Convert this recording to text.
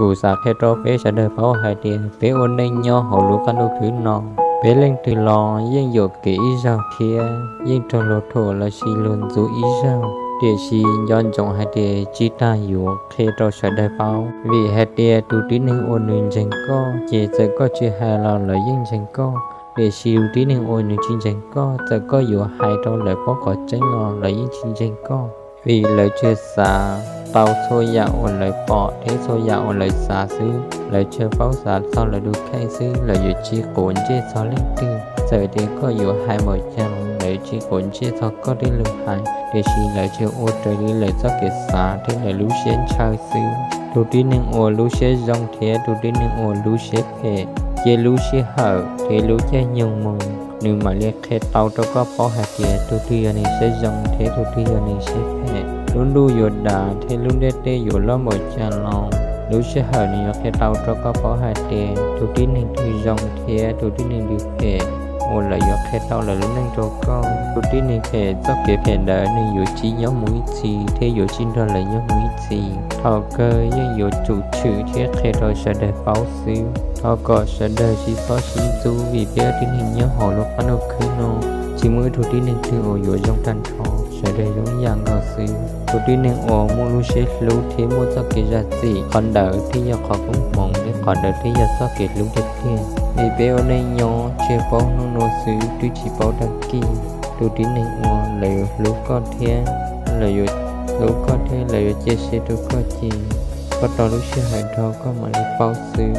cụ sa khe trô bé sẽ đời pháo hai địa bé ôn nên nho hậu lũ căn đô thứ nọ. Bé lên từ lò yên dụ kỹ rào kia yên trò lộ thổ là xì luôn dù ý rào địa xì nhon trọng hai địa chi ta dụ khe trò sẽ đời pháo vì hai địa tu tí nên ôn nên dành có chỉ sẽ có chưa hai lò là yên dành có để siêu tí nên ôn nên chính dành co sẽ có dụ hai trong lời có có tránh ngon là yên chính dành co. Vì lời chưa xa bao xô dạ ổn lời bỏ thế xô dạ ổn lời xa xứ lời chưa pháo xa sau lời đu khai xứ lời dự chi cuốn chê xó lên tư giờ thì có dụ hai mở chăng lời chi cuốn chê xó có đi lưu hai để chỉ lời chưa ô trời đi lời gió kết xa thế lời lũ xến chơi xứ. Đủ đi nên ô, lũ xế dòng thế đủ đi nên ô, lũ xế phê chế lũ xế hở, thế lũ chê nhung mừng nếu mà liệt khế tàu cho có bỏ hạt kia đồ đi anh sẽ dòng thế đồ đi anh sẽ phê. Luôn đu yo đà, thế luôn đê tê yo lo một cha lòng. Lu sẽ hở này cái tàu cho có bỏ hạt tiền tu tin nên tu dòng thế tu tin nên đi về một là yo cái tàu là lúc đang cho con tu tin nên về cho cái về đỡ, nên yo chỉ nhớ mũi gì thế yo chi ra là nhớ mũi gì thọ cơ với yo chủ chữ thế khi tàu sẽ để báo xíu thọ có sẽ đời chỉ có sinh tu? Vì bé tin hình nhớ họ lúc ăn được khi nô chỉ mới thủ tin nên tu ở yo trong tan thọ sẽ để giống dạng ngờ xíu Thủ tin nên ổ mô lưu sẽ lưu thế mô cho kỳ ra gì còn đỡ thì giờ khó cũng mong để còn đỡ thì giờ cho kỳ lưu đẹp kia. Vì bé ở đây nhỏ chơi bao nô nô xíu tuy chỉ bao đăng kỳ. Thủ tin nên ổ lấy lu con thế lấy lu con thế lấy chia sẻ tu có gì bắt đầu lúc sẽ hãy đó có mà lấy bao xíu